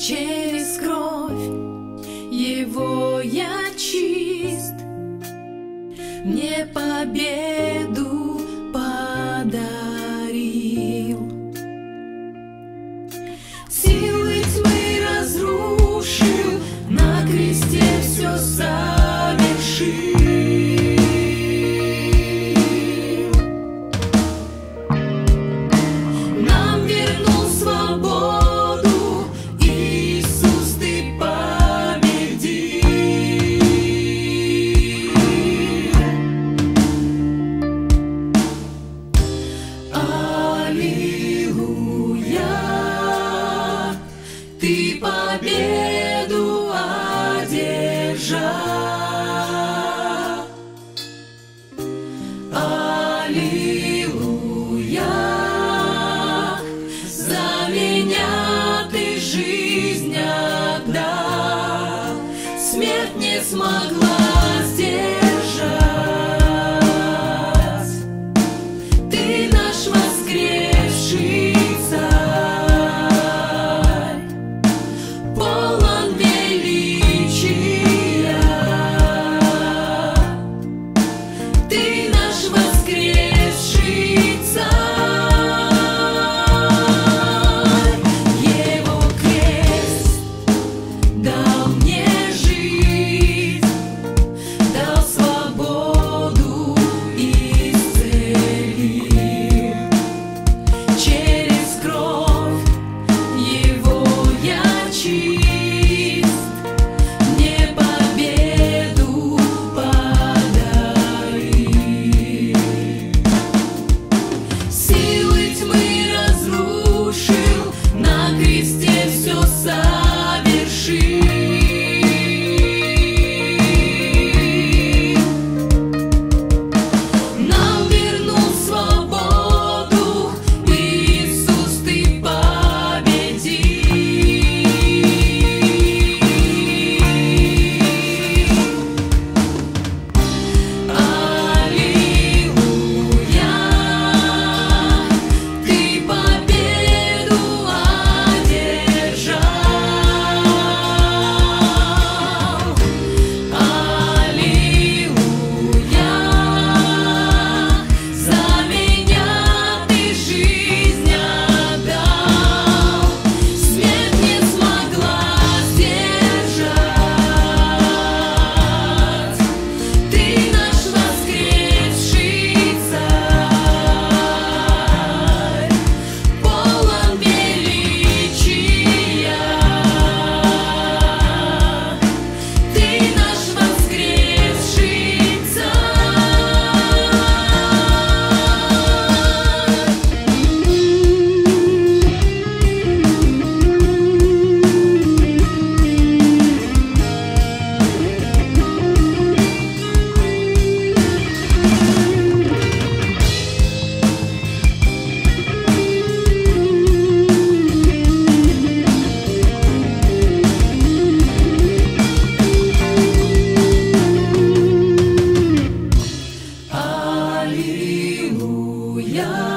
через кровь Его я чист, мне победу. мужа. За меня ты жизнь отдал, смерть не смогла. Yeah.